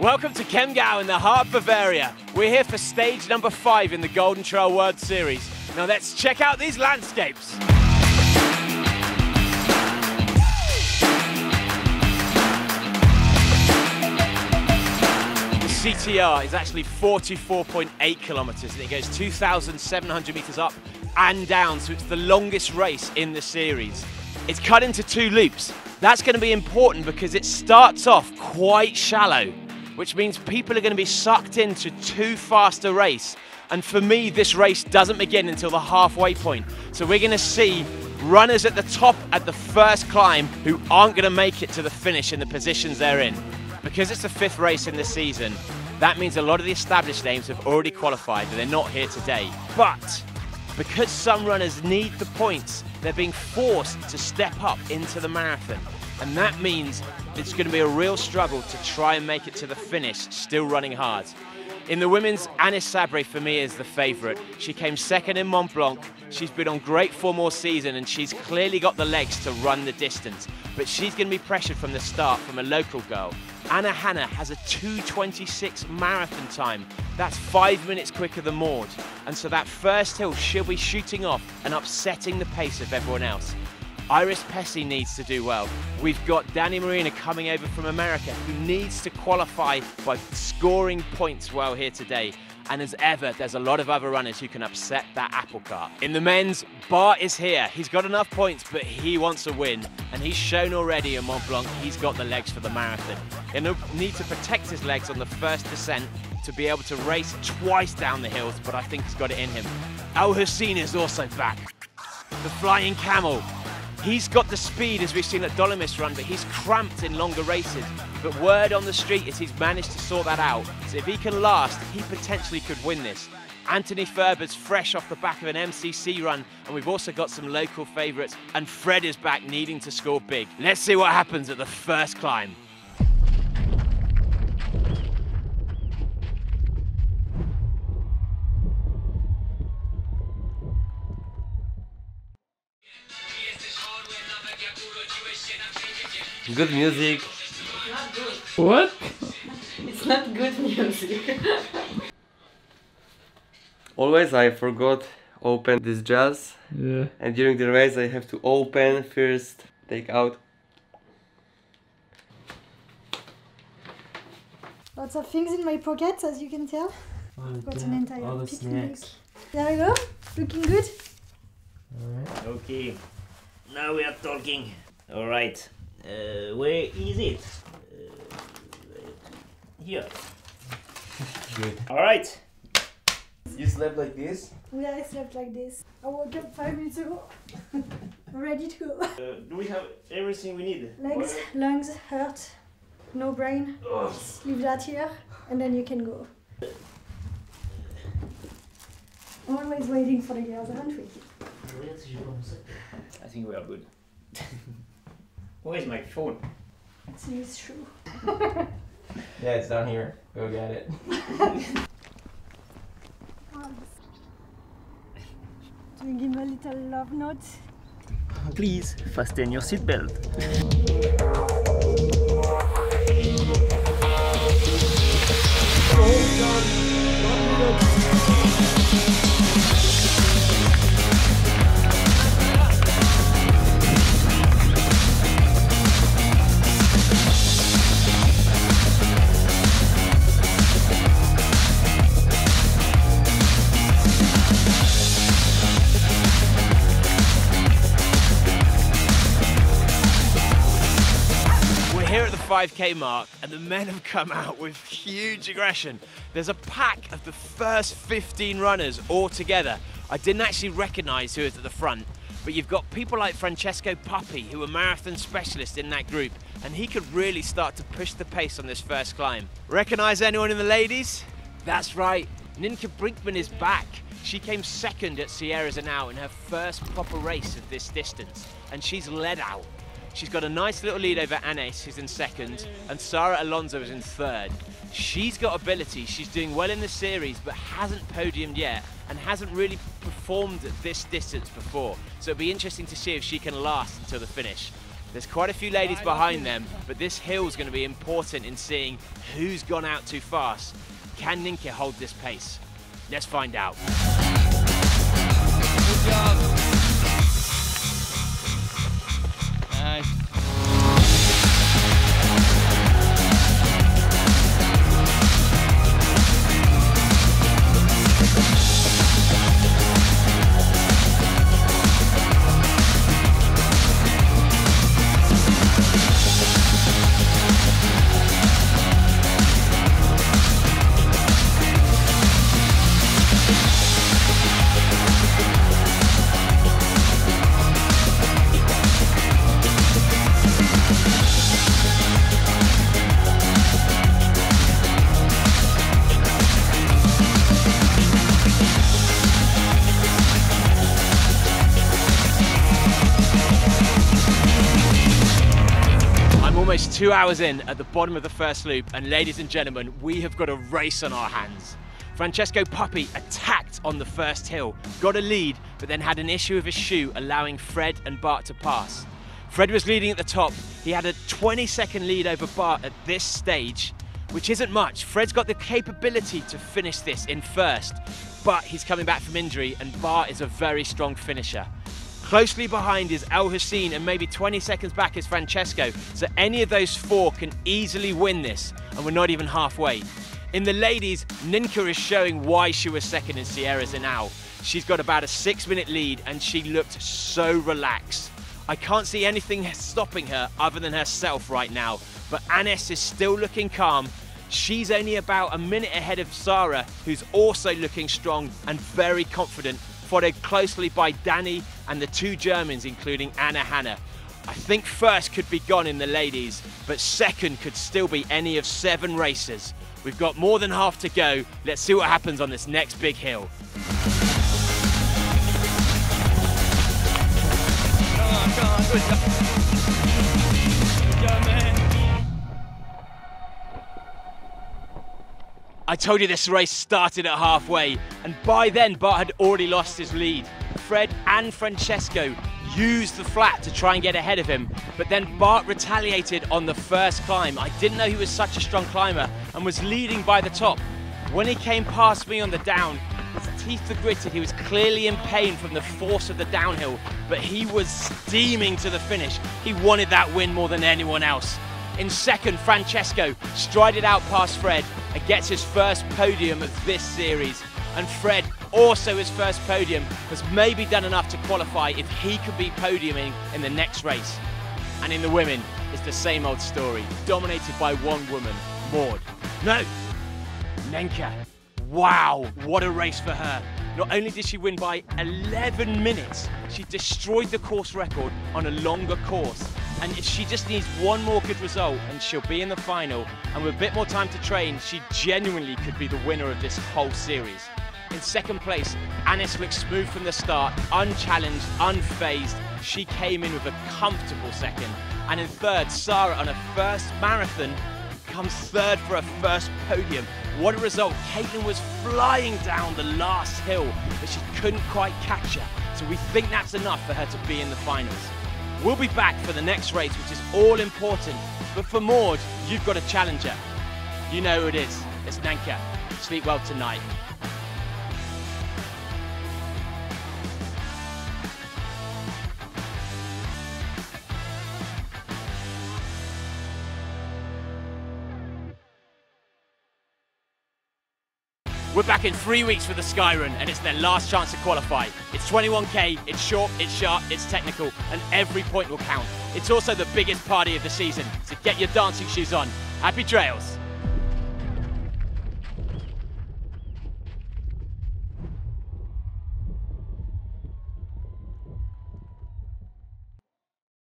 Welcome to Chiemgau in the heart of Bavaria. We're here for stage number five in the Golden Trail World Series. Now let's check out these landscapes. The CTR is actually 44.8 kilometers and it goes 2,700 meters up and down, so it's the longest race in the series. It's cut into two loops. That's going to be important because it starts off quite shallow, which means people are going to be sucked into too fast a race. And for me, this race doesn't begin until the halfway point. So we're going to see runners at the top at the first climb who aren't going to make it to the finish in the positions they're in. Because it's the fifth race in the season, that means a lot of the established names have already qualified and they're not here today. But because some runners need the points, they're being forced to step up into the marathon. And that means it's going to be a real struggle to try and make it to the finish, still running hard. In the women's, Anaïs Sabrié for me is the favourite. She came second in Mont Blanc. She's been on great form all season and she's clearly got the legs to run the distance. But she's going to be pressured from the start from a local girl. Anna Hahner has a 2.26 marathon time. That's five minutes quicker than Maud. And so that first hill, she'll be shooting off and upsetting the pace of everyone else. Iris Pessey needs to do well. We've got Dani Moreno coming over from America who needs to qualify by scoring points well here today. And as ever, there's a lot of other runners who can upset that apple cart. In the men's, Bart is here. He's got enough points, but he wants a win. And he's shown already in Mont Blanc he's got the legs for the marathon. He'll need to protect his legs on the first descent to be able to race twice down the hills, but I think he's got it in him. Elhousine is also back. The flying camel, He's got the speed as we've seen at Dolomyths Run, but he's cramped in longer races. But word on the street is he's managed to sort that out. So if he can last, he potentially could win this. Anthony Ferber's fresh off the back of an MCC run, and we've also got some local favourites. And Fred is back needing to score big. Let's see what happens at the first climb. Good music. What? It's not good music. Always I forgot open this jazz Yeah. and during the race I have to open first, take out. Lots of things in my pockets, as you can tell. Got an entire all the picnic. snacks. There we go. Looking good. Alright. Okay, now we are talking. All right, uh, where is it? Uh, here. Good. All right. You slept like this? Yeah, I slept like this. I woke up five minutes ago. Ready to go. Uh, do we have everything we need? Legs, lungs, heart, no brain. Oh, Just leave that here, and then you can go. Always waiting for the girls, aren't we? I think we are good. Where is my phone? It's in his shoe. Yeah, it's down here. Go get it. Doing him a little love note. Please fasten your seatbelt. 5k mark and the men have come out with huge aggression. There's a pack of the first 15 runners all together. I didn't actually recognise who was at the front, but you've got people like Francesco Puppi, who are marathon specialists in that group, and he could really start to push the pace on this first climb. Recognise anyone in the ladies? That's right, Nienke Brinkman is back. She came second at Sierre-Zinal in her first proper race of this distance, and she's led out. She's got a nice little lead over Anaïs, who's in second, and Sara Alonso is in third. She's got ability, she's doing well in the series, but hasn't podiumed yet, and hasn't really performed at this distance before. So it'll be interesting to see if she can last until the finish. There's quite a few ladies behind them, but this hill is going to be important in seeing who's gone out too fast. Can Nienke hold this pace? Let's find out. Almost two hours in at the bottom of the first loop, and ladies and gentlemen, we have got a race on our hands. Francesco Puppi attacked on the first hill, got a lead, but then had an issue with his shoe, allowing Fred and Bart to pass. Fred was leading at the top. He had a 20 second lead over Bart at this stage, which isn't much. Fred's got the capability to finish this in first, but he's coming back from injury, and Bart is a very strong finisher. Closely behind is Elhousine, and maybe 20 seconds back is Francesco. So any of those four can easily win this, and we're not even halfway. In the ladies, Nienke is showing why she was second in Sierre-Zinal. She's got about a six minute lead, and she looked so relaxed. I can't see anything stopping her other than herself right now, but Anaïs is still looking calm. She's only about a minute ahead of Sarah, who's also looking strong and very confident, followed closely by Danny and the two Germans, including Anna Hahner. I think first could be gone in the ladies, but second could still be any of seven racers. We've got more than half to go. Let's see what happens on this next big hill. Come on, come on. I told you this race started at halfway, and by then Bart had already lost his lead. Fred and Francesco used the flat to try and get ahead of him, but then Bart retaliated on the first climb. I didn't know he was such a strong climber and was leading by the top. When he came past me on the down, his teeth were gritted. He was clearly in pain from the force of the downhill, but he was steaming to the finish. He wanted that win more than anyone else. In second, Francesco strided out past Fred and gets his first podium of this series. And Fred, also his first podium, has maybe done enough to qualify if he could be podiuming in the next race. And in the women, it's the same old story, dominated by one woman, Maud. No, Nienke. Wow, what a race for her. Not only did she win by 11 minutes, she destroyed the course record on a longer course. And if she just needs one more good result and she'll be in the final, and with a bit more time to train, she genuinely could be the winner of this whole series. In second place, Anaïs looked smooth from the start, unchallenged, unfazed. She came in with a comfortable second. And in third, Sarah on her first marathon comes third for her first podium. What a result. Caitlin was flying down the last hill, but she couldn't quite catch her. So we think that's enough for her to be in the finals. We'll be back for the next race, which is all important. But for Maud, you've got a challenger. You know who it is. It's Nienke. Sleep well tonight. We're back in three weeks for the Skyrun, and it's their last chance to qualify. It's 21k, it's short, it's sharp, it's technical, and every point will count. It's also the biggest party of the season, so get your dancing shoes on. Happy trails!